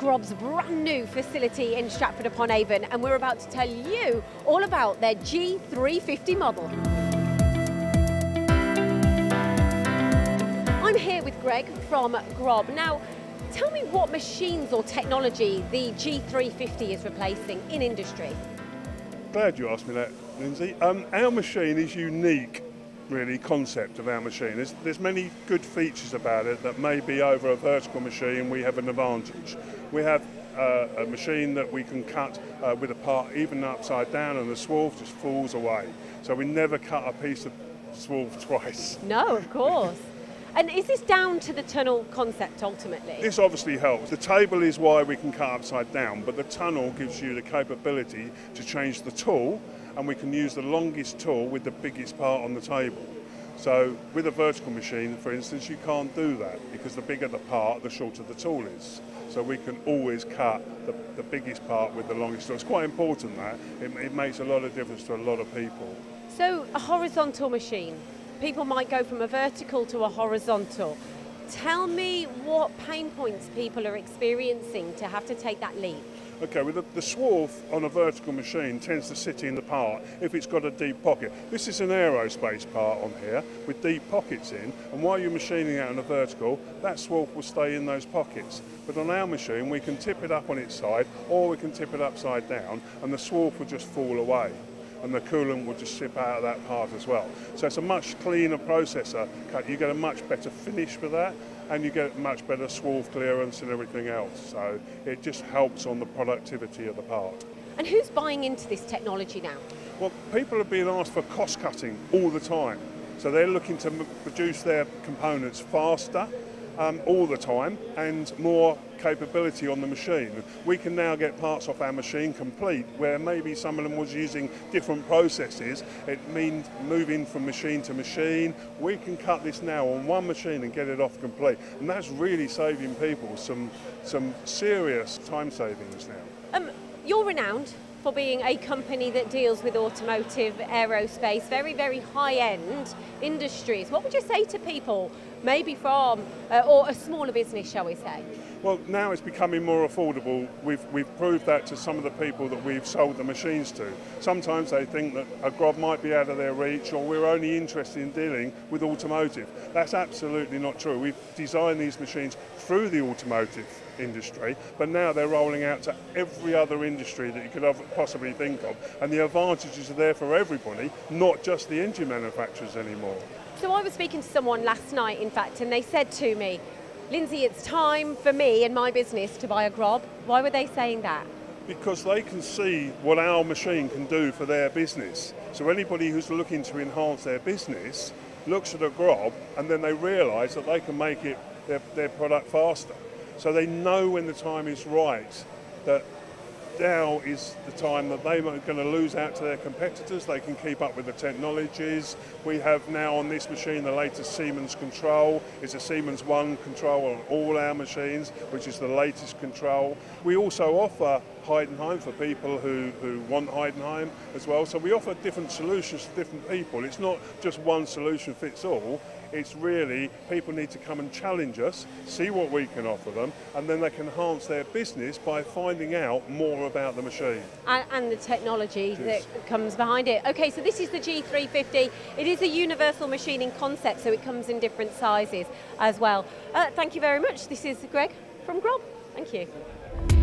Grob's brand new facility in Stratford upon Avon and we're about to tell you all about their G350 model. I'm here with Greg from Grob. Now, tell me what machines or technology the G350 is replacing in industry. Glad you asked me that, Lyndsey. Um, our machine is unique really concept of our machine. There's, there's many good features about it that maybe over a vertical machine we have an advantage. We have uh, a machine that we can cut uh, with a part even upside down and the swarf just falls away. So we never cut a piece of swarf twice. No, of course. And is this down to the tunnel concept ultimately? This obviously helps. The table is why we can cut upside down, but the tunnel gives you the capability to change the tool and we can use the longest tool with the biggest part on the table. So with a vertical machine, for instance, you can't do that because the bigger the part, the shorter the tool is. So we can always cut the, the biggest part with the longest tool. It's quite important that. It, it makes a lot of difference to a lot of people. So a horizontal machine, people might go from a vertical to a horizontal. Tell me what pain points people are experiencing to have to take that leap. Okay, well the, the swarf on a vertical machine tends to sit in the part if it's got a deep pocket. This is an aerospace part on here with deep pockets in, and while you're machining out on a vertical, that swarf will stay in those pockets. But on our machine, we can tip it up on its side, or we can tip it upside down, and the swarf will just fall away and the coolant will just sip out of that part as well. So it's a much cleaner processor cut. You get a much better finish for that and you get much better swarf clearance and everything else. So it just helps on the productivity of the part. And who's buying into this technology now? Well, people are being asked for cost cutting all the time. So they're looking to produce their components faster um, all the time and more capability on the machine. We can now get parts off our machine complete where maybe some of them was using different processes. It means moving from machine to machine. We can cut this now on one machine and get it off complete. And that's really saving people some, some serious time savings now. Um, you're renowned for being a company that deals with automotive, aerospace, very, very high-end industries. What would you say to people, maybe from, uh, or a smaller business, shall we say? Well, now it's becoming more affordable. We've, we've proved that to some of the people that we've sold the machines to. Sometimes they think that a Grob might be out of their reach or we're only interested in dealing with automotive. That's absolutely not true. We've designed these machines through the automotive industry, but now they're rolling out to every other industry that you could possibly think of. And the advantages are there for everybody, not just the engine manufacturers anymore. So I was speaking to someone last night, in fact, and they said to me, Lyndsey, it's time for me and my business to buy a Grob. Why were they saying that? Because they can see what our machine can do for their business. So anybody who's looking to enhance their business looks at a Grob and then they realise that they can make it their, their product faster. So they know when the time is right that now is the time that they're going to lose out to their competitors. They can keep up with the technologies. We have now on this machine the latest Siemens control. It's a Siemens One control on all our machines, which is the latest control. We also offer Heidenhain for people who, who want Heidenhain as well. So we offer different solutions to different people. It's not just one solution fits all. It's really people need to come and challenge us, see what we can offer them, and then they can enhance their business by finding out more about the machine. And, and the technology that comes behind it. Okay, so this is the G350. It is a universal machining concept, so it comes in different sizes as well. Uh, thank you very much. This is Greg from Grob. Thank you.